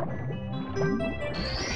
Música